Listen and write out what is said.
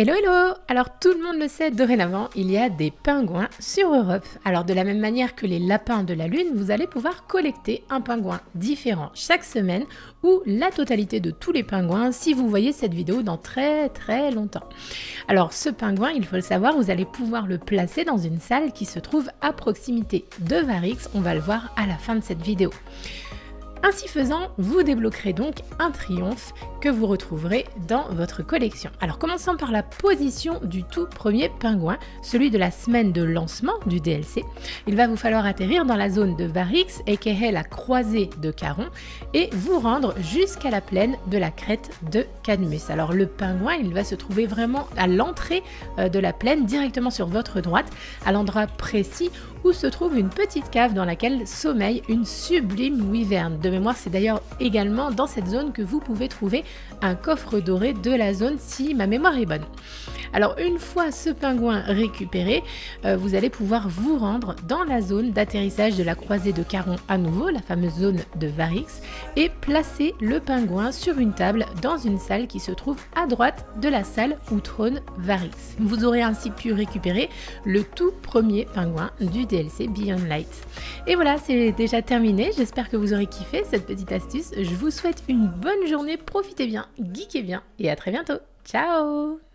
Hello hello Alors tout le monde le sait, dorénavant, il y a des pingouins sur Europe. Alors de la même manière que les lapins de la Lune, vous allez pouvoir collecter un pingouin différent chaque semaine ou la totalité de tous les pingouins si vous voyez cette vidéo dans très très longtemps. Alors ce pingouin, il faut le savoir, vous allez pouvoir le placer dans une salle qui se trouve à proximité de Varix. On va le voir à la fin de cette vidéo. Ainsi faisant, vous débloquerez donc un triomphe que vous retrouverez dans votre collection. Alors commençons par la position du tout premier pingouin, celui de la semaine de lancement du DLC. Il va vous falloir atterrir dans la zone de Varix, aka la croisée de Caron, et vous rendre jusqu'à la plaine de la crête de Cadmus. Alors le pingouin, il va se trouver vraiment à l'entrée euh, de la plaine, directement sur votre droite, à l'endroit précis où se trouve une petite cave dans laquelle sommeille une sublime wyvern de mémoire, c'est d'ailleurs également dans cette zone que vous pouvez trouver un coffre doré de la zone si ma mémoire est bonne. Alors une fois ce pingouin récupéré, euh, vous allez pouvoir vous rendre dans la zone d'atterrissage de la croisée de Caron à nouveau, la fameuse zone de Varix, et placer le pingouin sur une table dans une salle qui se trouve à droite de la salle où trône Varix. Vous aurez ainsi pu récupérer le tout premier pingouin du DLC Beyond Light. Et voilà, c'est déjà terminé. J'espère que vous aurez kiffé cette petite astuce. Je vous souhaite une bonne journée, profitez bien, geekez bien et à très bientôt. Ciao